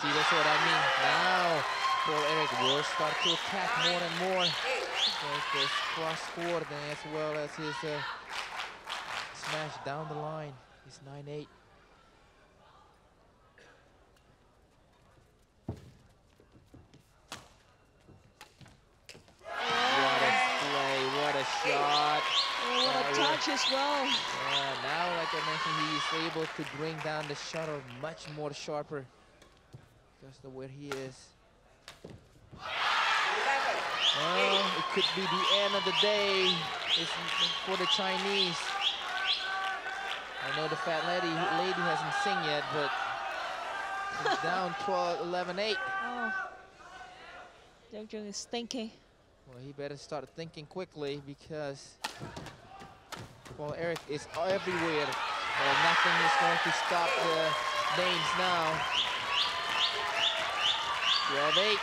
See, that's what I mean. Now, Paul Eric will start to attack more and more. There's this cross court as well as his uh, smash down the line. He's 9-8. What a play, what a shot. Oh, what a Uh, touch as well. Yeah, now, like I mentioned, he is able to bring down the shuttle much more sharper. Just the way he is. Well, it could be the end of the day it's for the Chinese. I know the fat lady lady hasn't sing yet, but it's [LAUGHS] down 12, 11, 8. Oh. Jung is thinking. Well, he better start thinking quickly because well, Eric is everywhere. Well, nothing is going to stop the Danes now. 12-8.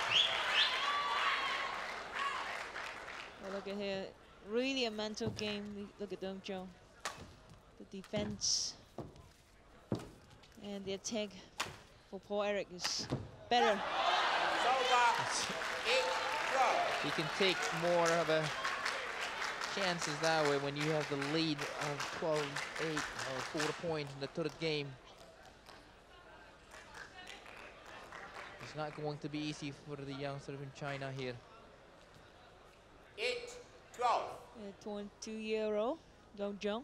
Well, look at here. Really a mental game. Look at Dong Jiong. The defense and the attack for Poul-Erik is better. Silver. You can take more of a chances that way when you have the lead of 12-8 or uh, 4 points in the third game. It's not going to be easy for the youngster in China here. Eight, twelve. A 22 year old Dong Jiong.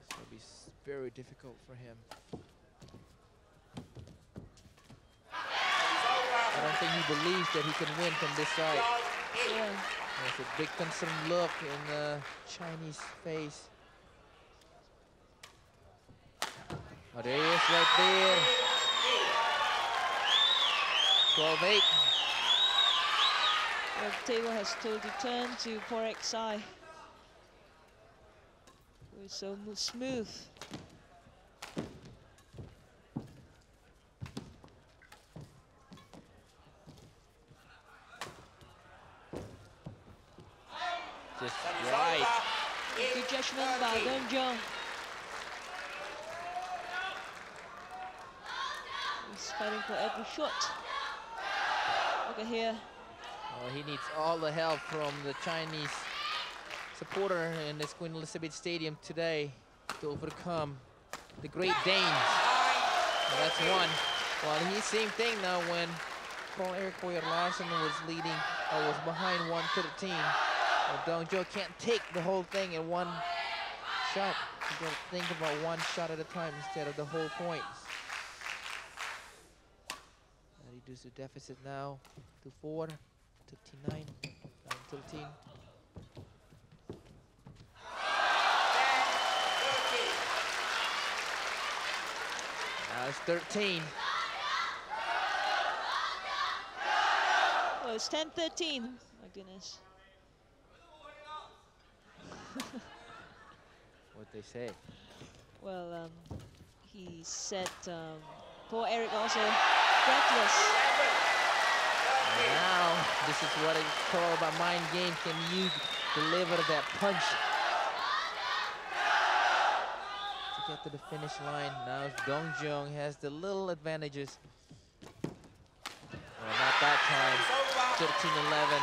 It's going to be s- very difficult for him. I don't think he believes that he can win from this side. Twelve, eight. Yeah. There's a big concerned look in the Chinese face. Oh, there he is right there. 12-8. Well, the table has totally turned to Poul-Erik's side. It was so smooth. Just right. Good judgment by 8-30. He's fighting for every shot. Here. Well, he needs all the help from the Chinese supporter in this Queen Elizabeth Stadium today to overcome the Great Danes. Well, that's one. Well, he's the same thing now when Poul-Erik Høyer Larsen was leading or was behind 113. Well, Dong Jiong can't take the whole thing in one shot. You gotta think about one shot at a time instead of the whole points. That reduces the deficit now to four, 39, 9, 13. 13. Now it's 13. Oh, it's 10-13. My goodness. [LAUGHS] What they say. Well, um, he said um, Poul-Erik also Now, this is what it's called about mind game. Can you deliver that punch to get to the finish line? Now Dong Jiong has the little advantages. Well, not that time. 13-11.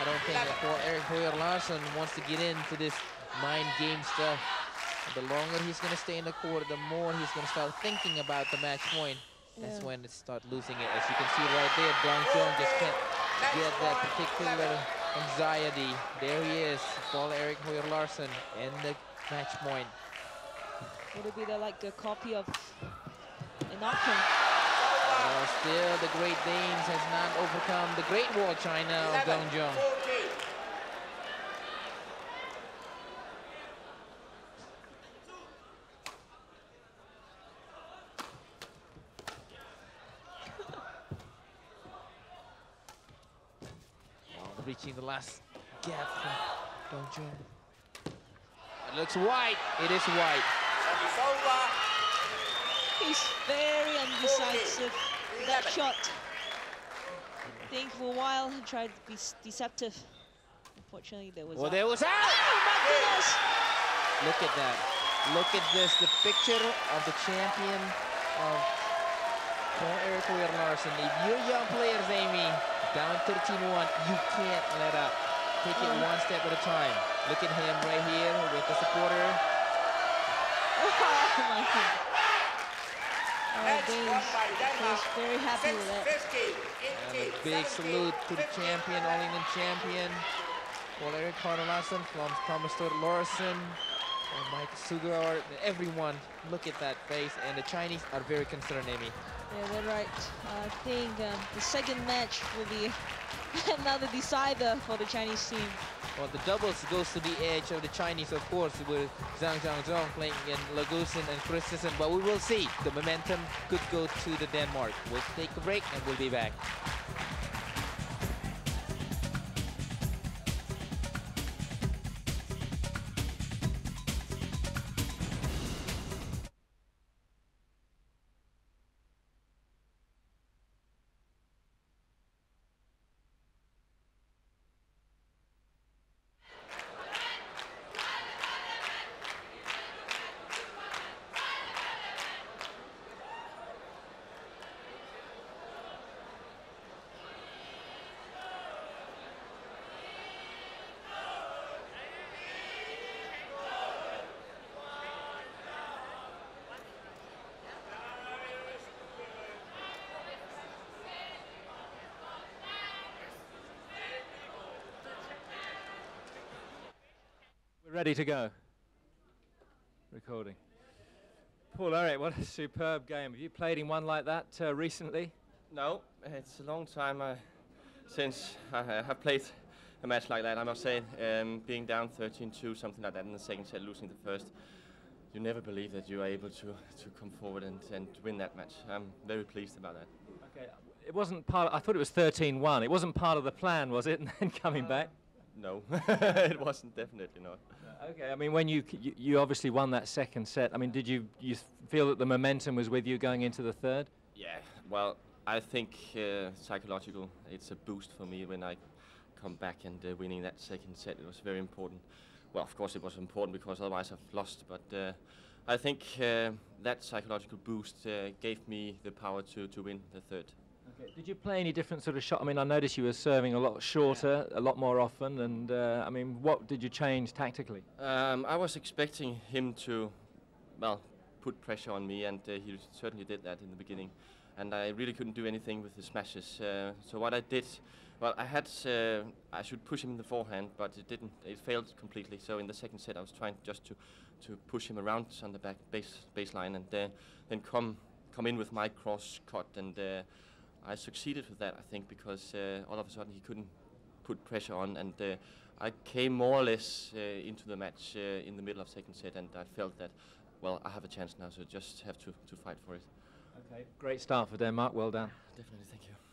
I don't think that Erik Høyer Larsen wants to get into this mind game stuff. The longer he's going to stay in the court, the more he's going to start thinking about the match point. That's Yeah. when it start losing it. As you can see right there, Dong Jiong just can't get that particular anxiety. There he is, Poul-Erik Høyer Larsen in the match point. Would it be the, like a copy of an option? Well, still, the Great Danes has not overcome the Great Wall China of Dong Jiong. Last gap from Dong Jiong. It looks white. It is white. Service over. He's very undecisive. That Eleven. shot. Think for a while and tried to be deceptive. Unfortunately, there was. Well, out. there was out. Oh my goodness! Look at that. Look at this. The picture of the champion of Erik Høyer Larsen. If you're young players, Amy, down 13-1, you can't let up. Take it one step at a time. Look at him right here with the supporter. [LAUGHS] Oh my god. Oh, Match Danes. won by He Denmark. was very happy with that. 6-15. And a big salute to the champion, All England champion, Poul-Erik Høyer Larsen from Thomas Stewart Larson, and Mike Sugawara, everyone. Look at that face. And the Chinese are very concerned, Amy. Yeah, they're right. I think um, the second match will be [LAUGHS] another decider for the Chinese team. Well, the doubles goes to the edge of the Chinese, of course, with Zhang Zhang Zhang playing in Lagusin and Christensen, but we will see. The momentum could go to the Denmark. We'll take a break and we'll be back. Ready to go. Recording. Poul-Erik, what a superb game. Have you played in one like that uh, recently? No, it's a long time uh, since I uh, have played a match like that. I must say, um, being down 13-2, something like that in the second set, losing the first, you never believe that you are able to, to come forward and, and win that match. I'm very pleased about that. Okay. It wasn't part. I thought it was 13-1. It wasn't part of the plan, was it? [LAUGHS] And then coming back. No, [LAUGHS] it wasn't definitely not. Okay, I mean, when you, you you obviously won that second set. I mean, did you you feel that the momentum was with you going into the third? Yeah, well, I think uh, psychological. It's a boost for me when I come back and uh, winning that second set. It was very important. Well, of course, it was important because otherwise I've lost. But uh, I think uh, that psychological boost uh, gave me the power to, to win the third. Okay. Did you play any different sort of shot? I mean, I noticed you were serving a lot shorter, a lot more often, and uh, I mean, what did you change tactically? Um, I was expecting him to, well, put pressure on me, and uh, he certainly did that in the beginning. And I really couldn't do anything with the smashes. Uh, so what I did, well, I had, uh, I should push him in the forehand, but it didn't. It failed completely. So in the second set, I was trying just to, to push him around on the back base baseline, and uh, then come come in with my cross cut, and uh, I succeeded with that. I think because uh, all of a sudden he couldn't put pressure on, and uh, I came more or less uh, into the match uh, in the middle of second set, and I felt that, well, I have a chance now, so just have to, to fight for it. Okay. Great start for Denmark. Well done. Definitely, thank you.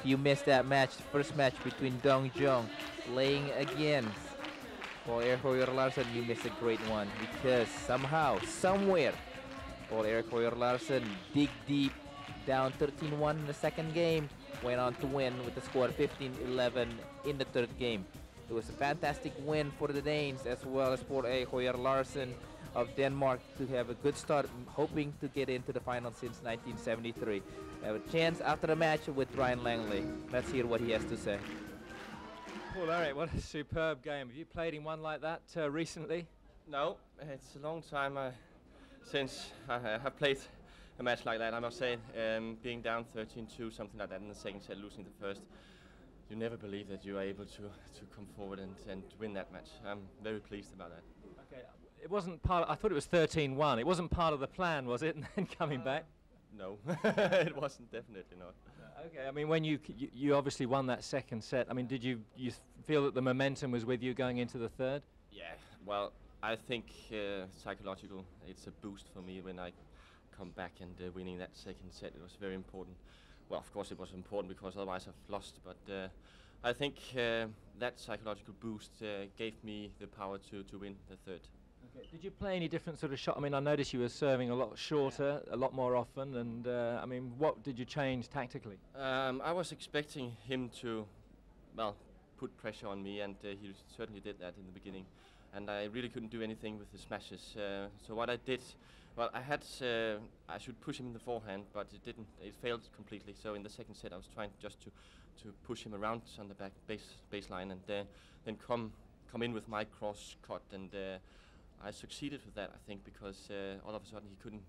If you missed that match, the first match between Dong Jiong playing against Paul Eric Høyer Larsen, you missed a great one because somehow, somewhere, Paul Eric Høyer Larsen dig deep, down 13-1 in the second game, went on to win with the score 15-11 in the third game. It was a fantastic win for the Danes as well as for A. Høyer Larsen of Denmark to have a good start, hoping to get into the final since 1973. We have a chance after the match with Ryan Langley. Let's hear what he has to say. Poul-Erik, what a superb game. Have you played in one like that uh, recently? No, it's a long time uh, since I uh, have played a match like that. I must say, um, being down 13-2, something like that in the second set, losing the first, you never believe that you are able to, to come forward and, and win that match. I'm very pleased about that. Okay. It wasn't part. I thought it was 13-1. It wasn't part of the plan, was it? [LAUGHS] And then coming back. No, [LAUGHS] it wasn't definitely not. Okay. I mean, when you, c- you you obviously won that second set. I mean, did you you feel that the momentum was with you going into the third? Yeah, well, I think uh, psychological. It's a boost for me when I come back and uh, winning that second set. It was very important. Well, of course, it was important because otherwise I've lost. But uh, I think uh, that psychological boost uh, gave me the power to, to win the third. Okay. Did you play any different sort of shot? I mean, I noticed you were serving a lot shorter, a lot more often, and uh, I mean, what did you change tactically? Um, I was expecting him to, well, put pressure on me, and uh, he certainly did that in the beginning. And I really couldn't do anything with the smashes. Uh, so what I did, well, I had, uh, I should push him in the forehand, but it didn't. It failed completely. So in the second set, I was trying just to, to push him around on the back base baseline, and uh, then come come in with my cross cut, and uh, I succeeded with that. I think because uh, all of a sudden he couldn't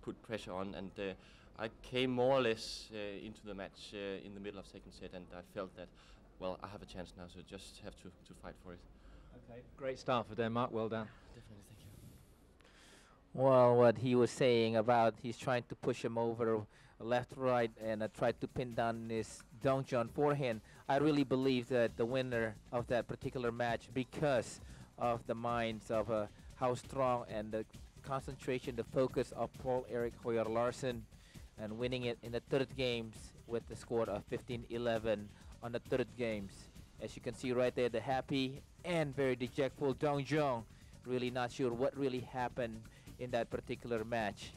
put pressure on, and uh, I came more or less uh, into the match uh, in the middle of second set, and I felt that, well, I have a chance now, so just have to, to fight for it. Okay. Great start for Denmark. Well done. Definitely, thank you. Well, what he was saying about he's trying to push him over left, right, and uh, try to pin down this Dong Jiong forehand. I really believe that the winner of that particular match, because of the minds of uh, how strong and the concentration, the focus of Paul Eric Hoyer Larsen, and winning it in the third games with the score of 15-11 on the third games. As you can see right there, the happy and very dejectful Dong Jiong really not sure what really happened in that particular match.